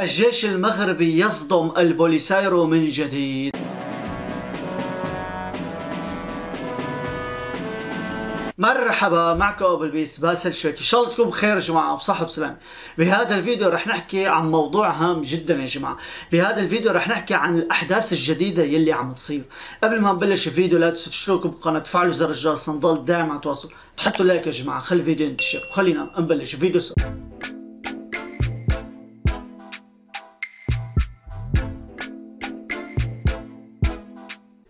الجيش المغربي يصدم البوليساريو من جديد. مرحبا معكم ابو البيس باسل شوكي إن شاء الله تكونوا بخير يا جماعة بصحة وبسلامه بهذا الفيديو رح نحكي عن موضوع هام جدا يا جماعة. بهذا الفيديو رح نحكي عن الأحداث الجديدة يلي عم تصير. قبل ما نبلش الفيديو لا تنسوا تشتركوا بالقناة تفعلوا زر الجرس نضل دائما على تواصل. تحطوا like يا جماعة خلي الفيديو ينتشر. خلينا نبلش الفيديو سوا.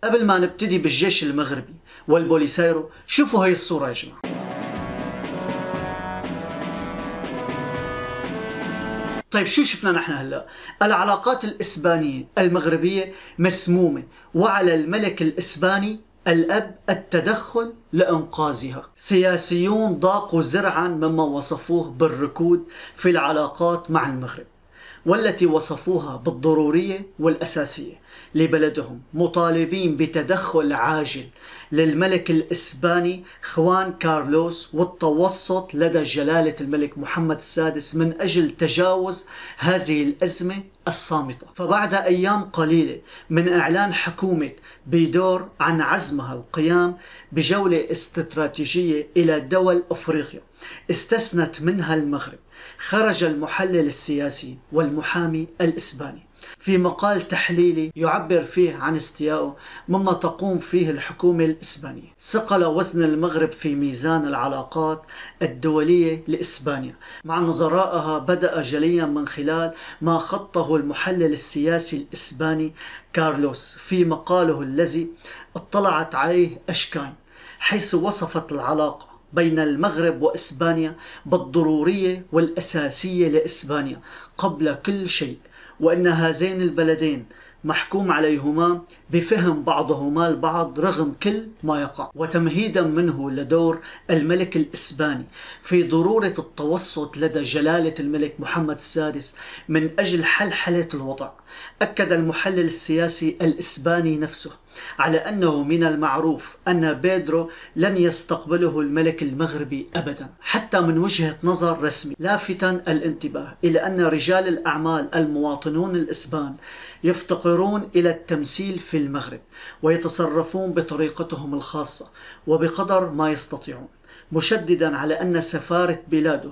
قبل ما نبتدي بالجيش المغربي والبوليساريو شوفوا هاي الصورة يا جماعة طيب شو شفنا نحن هلا؟ العلاقات الإسبانية المغربية مسمومة وعلى الملك الإسباني الأب التدخل لإنقاذها. سياسيون ضاقوا ذرعا مما وصفوه بالركود في العلاقات مع المغرب. والتي وصفوها بالضرورية والأساسية لبلدهم مطالبين بتدخل عاجل للملك الإسباني خوان كارلوس والتوسط لدى جلالة الملك محمد السادس من أجل تجاوز هذه الأزمة الصامتة. فبعد أيام قليلة من إعلان حكومة بيدور عن عزمها القيام بجولة استراتيجية إلى دول أفريقيا استثنت منها المغرب. خرج المحلل السياسي والمحامي الإسباني. في مقال تحليلي يعبر فيه عن استيائه مما تقوم فيه الحكومة الإسبانية. سقل وزن المغرب في ميزان العلاقات الدولية لإسبانيا مع نظرائها بدأ جليا من خلال ما خطه المحلل السياسي الإسباني كارلوس في مقاله الذي اطلعت عليه أشكان حيث وصفت العلاقة بين المغرب وإسبانيا بالضرورية والأساسية لإسبانيا قبل كل شيء وأن هذين البلدين محكوم عليهما بفهم بعضهما البعض رغم كل ما يقع. وتمهيدا منه لدور الملك الإسباني في ضرورة التوسط لدى جلالة الملك محمد السادس من أجل حلحلة الوضع أكد المحلل السياسي الإسباني نفسه. على أنه من المعروف أن بيدرو لن يستقبله الملك المغربي أبدا حتى من وجهة نظر رسمي. لافتا الانتباه إلى أن رجال الأعمال المواطنون الإسبان يفتقرون إلى التمثيل في المغرب ويتصرفون بطريقتهم الخاصة وبقدر ما يستطيعون. مشددا على أن سفارة بلاده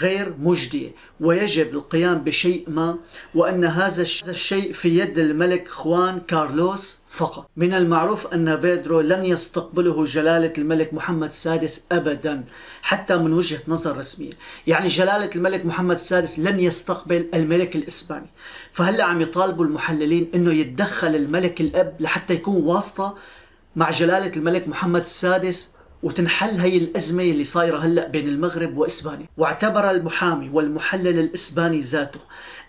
غير مجدية ويجب القيام بشيء ما وأن هذا الشيء في يد الملك خوان كارلوس فقط. من المعروف أن بيدرو لن يستقبله جلالة الملك محمد السادس أبدا حتى من وجهة نظر رسمية. يعني جلالة الملك محمد السادس لن يستقبل الملك الإسباني. فهلأ عم يطالبوا المحللين أنه يتدخل الملك الأب لحتى يكون واسطة مع جلالة الملك محمد السادس؟ وتنحل هي الأزمة اللي صايرة هلأ بين المغرب وإسبانيا. واعتبر المحامي والمحلل الإسباني ذاته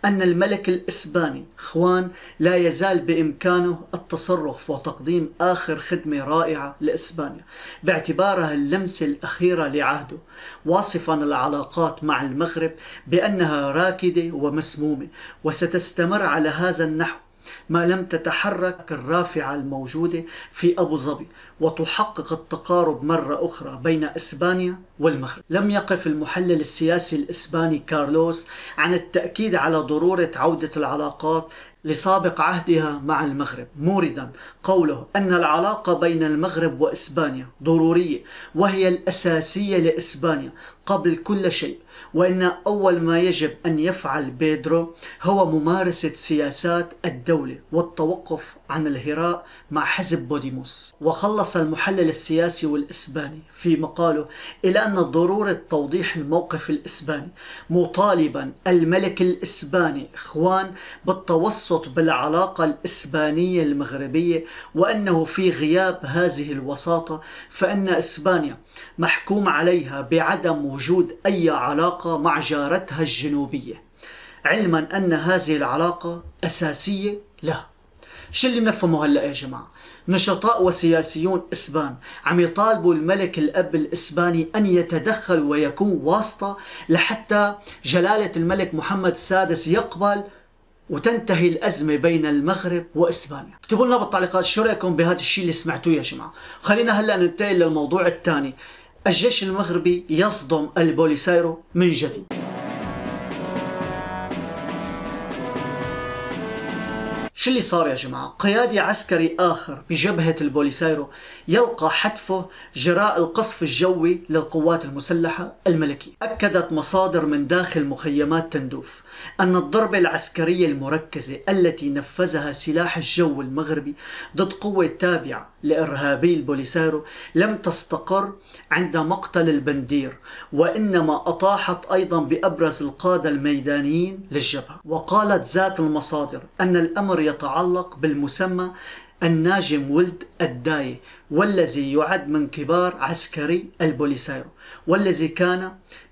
أن الملك الإسباني خوان لا يزال بإمكانه التصرف وتقديم آخر خدمة رائعة لإسبانيا. باعتبارها اللمسة الأخيرة لعهده واصفا العلاقات مع المغرب بأنها راكدة ومسمومة وستستمر على هذا النحو ما لم تتحرك الرافعة الموجودة في أبو ظبي وتحقق التقارب مرة أخرى بين إسبانيا والمغرب. لم يقف المحلل السياسي الإسباني كارلوس عن التأكيد على ضرورة عودة العلاقات لسابق عهدها مع المغرب. موردا قوله أن العلاقة بين المغرب وإسبانيا ضرورية وهي الأساسية لإسبانيا قبل كل شيء. وإن أول ما يجب أن يفعل بيدرو هو ممارسة سياسات الدولة والتوقف عن الهراء مع حزب بوديموس. وخلص المحلل السياسي والإسباني في مقاله إلى أن ضرورة توضيح الموقف الإسباني مطالبا الملك الإسباني إخوان بالتوسط بالعلاقة الإسبانية المغربية وأنه في غياب هذه الوساطة فإن إسبانيا محكوم عليها بعدم وجود أي علاقة مع جارتها الجنوبية. علما أن هذه العلاقة أساسية لها. شو اللي بنفهمه هلأ يا جماعة؟ نشطاء وسياسيون إسبان عم يطالبوا الملك الأب الإسباني أن يتدخل ويكون واسطة لحتى جلالة الملك محمد السادس يقبل وتنتهي الأزمة بين المغرب وإسبانيا. اكتبوا لنا بالتعليقات شو رأيكم بهذا الشيء اللي سمعتوه يا جماعة؟ خلينا هلأ ننتقل للموضوع الثاني. الجيش المغربي يصدم البوليساريو من جديد. شو اللي صار يا جماعة؟ قيادي عسكري آخر بجبهة البوليساريو يلقى حتفه جراء القصف الجوي للقوات المسلحة الملكية أكدت مصادر من داخل مخيمات تندوف أن الضربة العسكرية المركزة التي نفذها سلاح الجو المغربي ضد قوة تابعة لإرهابي البوليساريو لم تستقر عند مقتل البندير وإنما أطاحت أيضا بأبرز القادة الميدانيين للجبهة وقالت ذات المصادر أن الأمر يتعلق بالمسمى الناجم ولد الداي والذي يعد من كبار عسكري البوليساريو والذي كان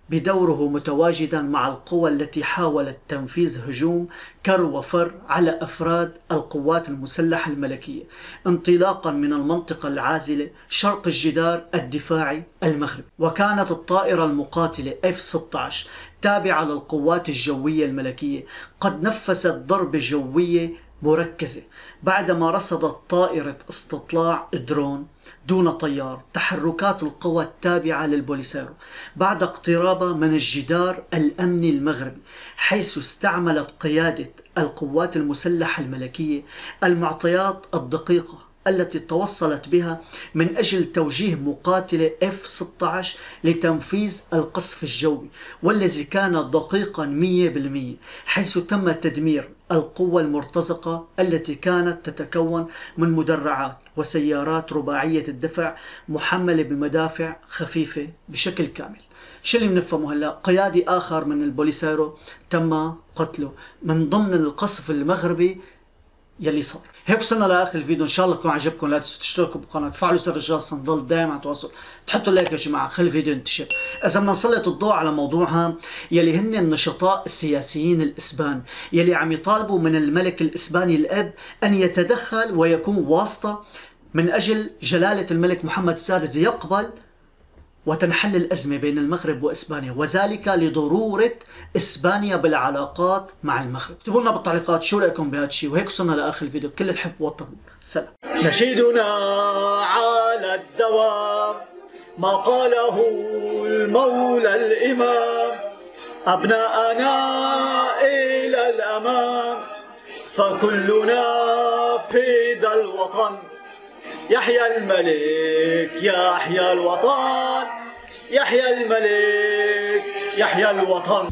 بدوره متواجدا مع القوى التي حاولت تنفيذ هجوم كر وفر على أفراد القوات المسلحة الملكية انطلاقا من المنطقة العازلة شرق الجدار الدفاعي المغربي. وكانت الطائرة المقاتلة F-16 تابعة للقوات الجوية الملكية. قد نفذت ضربة جوية مركزة. بعدما رصدت طائرة استطلاع درون دون طيار تحركات القوى التابعة للبوليسارو بعد اقترابها من الجدار الأمني المغربي حيث استعملت قيادة القوات المسلحة الملكية المعطيات الدقيقة التي توصلت بها من أجل توجيه مقاتلة F-16 لتنفيذ القصف الجوي والذي كان دقيقا 100% حيث تم تدمير القوة المرتزقة التي كانت تتكون من مدرعات وسيارات رباعية الدفع محملة بمدافع خفيفة بشكل كامل. شو اللي بنفهمه هلا؟ قيادي آخر من البوليسارو تم قتله من ضمن القصف المغربي يلي صار. هيك وصلنا لآخر الفيديو. إن شاء الله يكون عجبكم. لا تنسوا تشتركوا بالقناة تفعلوا زر الجرس نضل دائما على تواصل. تحطوا لايك يا جماعة خلي الفيديو ينتشر. إذا بدنا نسلط الضوء على موضوعها يلي هن النشطاء السياسيين الإسبان يلي عم يطالبوا من الملك الإسباني الأب أن يتدخل ويكون واسطة من أجل جلالة الملك محمد السادس يقبل وتنحل الأزمة بين المغرب وإسبانيا وذلك لضرورة إسبانيا بالعلاقات مع المغرب. اكتبوا لنا بالتعليقات شو رأيكم بهذا الشيء وهيك وصلنا لآخر الفيديو. كل الحب والتقدير سلام. نشيدنا على الدوام ما قاله المولى الإمام. أبناءنا إلى الأمام فكلنا فدى الوطن. يحيى الملك يحيى الوطن يحيى الملك يحيى الوطن.